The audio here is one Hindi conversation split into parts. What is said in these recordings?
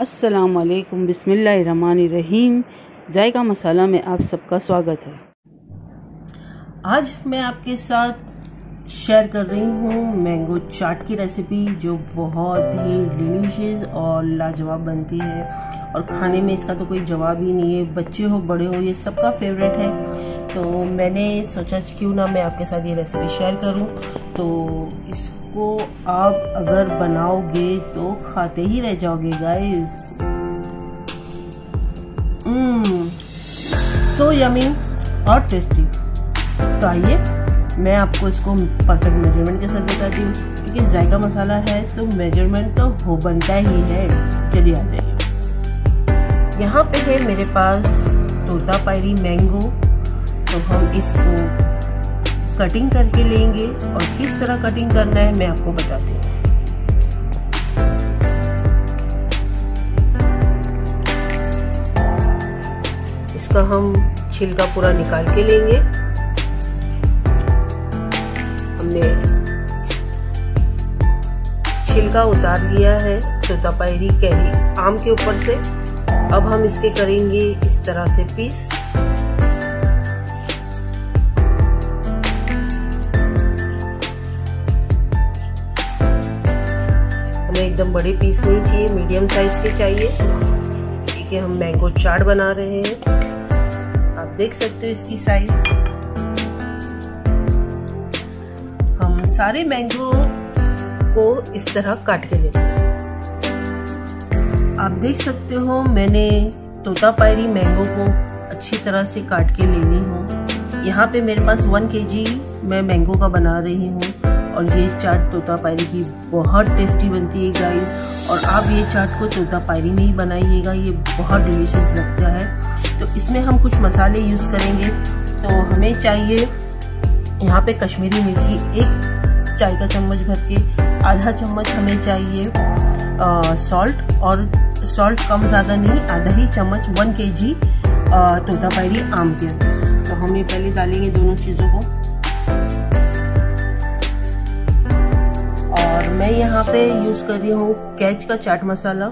असलकम बिसमीम जायका मसाला में आप सबका स्वागत है। आज मैं आपके साथ शेयर कर रही हूँ मैंगो चाट की रेसिपी जो बहुत ही डिलीशियस और लाजवाब बनती है। और खाने में इसका तो कोई जवाब ही नहीं है। बच्चे हो, बड़े हो, ये सबका फेवरेट है। तो मैंने सोचा, क्यों ना मैं आपके साथ ये रेसिपी शेयर करूँ। तो इसको आप अगर बनाओगे तो खाते ही रह जाओगे गाइस सो यमी और टेस्टी तो आइए, मैं आपको इसको परफेक्ट मेज़रमेंट के साथ बताती हूँ। क्योंकि जायका मसाला है तो मेज़रमेंट तो हो बनता ही है। चलिए आ जाइए। यहाँ पे है मेरे पास तोता पायरी मैंगो तो हम इसको कटिंग करके लेंगे और किस तरह कटिंग करना है मैं आपको बताती हूँ। इसका हम छिलका पूरा निकाल के लेंगे। हमने छिलका उतार लिया है, तोतापायरी कैरी आम के ऊपर से। अब हम इसके करेंगे इस तरह से पीस। हमें एकदम बड़े पीस नहीं चाहिए मीडियम साइज़ के चाहिए। क्योंकि हम मैंगो चाट बना रहे हैं। आप देख सकते हो इसकी साइज़ हम सारे मैंगो को इस तरह काट के लेते हैं। आप देख सकते हो, मैंने तोता पायरी मैंगो को अच्छी तरह से काट के ले ली हूँ। यहाँ पे मेरे पास वन के जी मैं मैंगो का बना रही हूँ। और ये चाट तोता पायरी की बहुत टेस्टी बनती है गाइस और आप ये चाट को तोता पायरी में ही बनाइएगा, ये बहुत डिलीशियस लगता है. तो इसमें हम कुछ मसाले यूज़ करेंगे. तो हमें चाहिए यहाँ पे कश्मीरी मिर्ची, एक चाय का चम्मच भर के, आधा चम्मच हमें चाहिए सॉल्ट और सॉल्ट कम ज़्यादा नहीं, आधा ही चम्मच वन के जी तोता पायरी आम के. तो हम ये पहले डालेंगे दोनों चीज़ों को. यहाँ पे यूज़ कर रही हूँ कैच का चाट मसाला।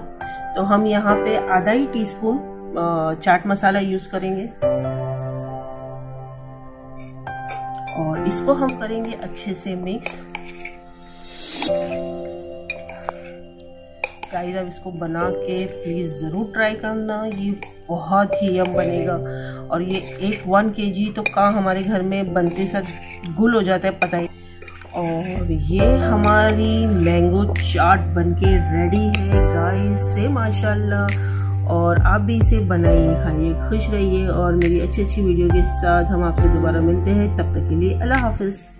तो हम यहाँ पे आधा ही टीस्पून चाट मसाला यूज़ करेंगे। और इसको हम करेंगे अच्छे से मिक्स गाइस अब इसको बना के प्लीज़ ज़रूर ट्राई करना। ये बहुत ही यम बनेगा। और ये एक वन के जी तो का हमारे घर में बनते साथ गुल हो जाता है, पता ही और ये हमारी मैंगो चाट बनके रेडी है गाइस से माशाल्लाह और आप भी इसे बनाइए, खाइए, खुश रहिए और मेरी अच्छी अच्छी वीडियो के साथ हम आपसे दोबारा मिलते हैं. तब तक के लिए अल्लाह हाफिज़.